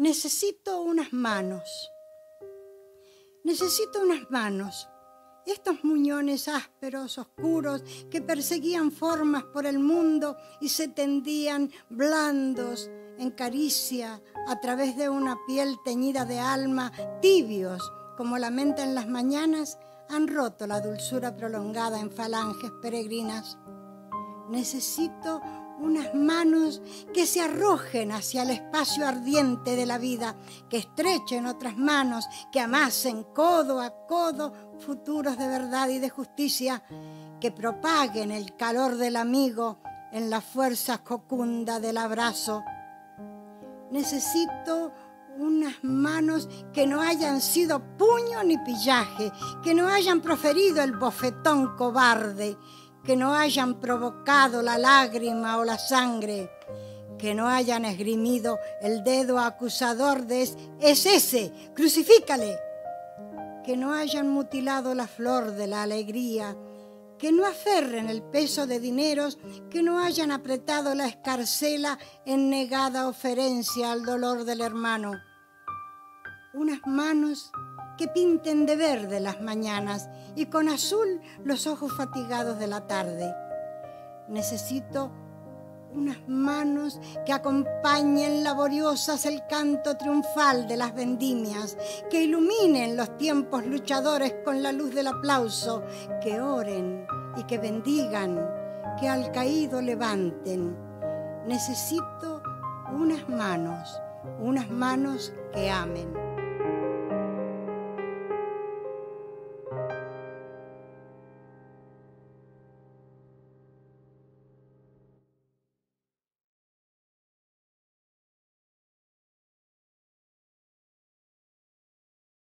Necesito unas manos. Necesito unas manos. Estos muñones ásperos, oscuros, que perseguían formas por el mundo y se tendían blandos en caricia a través de una piel teñida de alma, tibios como la mente en las mañanas, han roto la dulzura prolongada en falanges peregrinas. Necesito unas manos que se arrojen hacia el espacio ardiente de la vida, que estrechen otras manos, que amasen codo a codo futuros de verdad y de justicia, que propaguen el calor del amigo en la fuerza cocunda del abrazo. Necesito unas manos que no hayan sido puño ni pillaje, que no hayan proferido el bofetón cobarde, que no hayan provocado la lágrima o la sangre, que no hayan esgrimido el dedo acusador de es, es ese, crucifícale, que no hayan mutilado la flor de la alegría, que no aferren el peso de dineros, que no hayan apretado la escarcela en negada oferencia al dolor del hermano. Unas manos que pinten de verde las mañanas y con azul los ojos fatigados de la tarde. Necesito unas manos que acompañen laboriosas el canto triunfal de las vendimias, que iluminen los tiempos luchadores con la luz del aplauso, que oren y que bendigan, que al caído levanten. Necesito unas manos, unas manos que amen.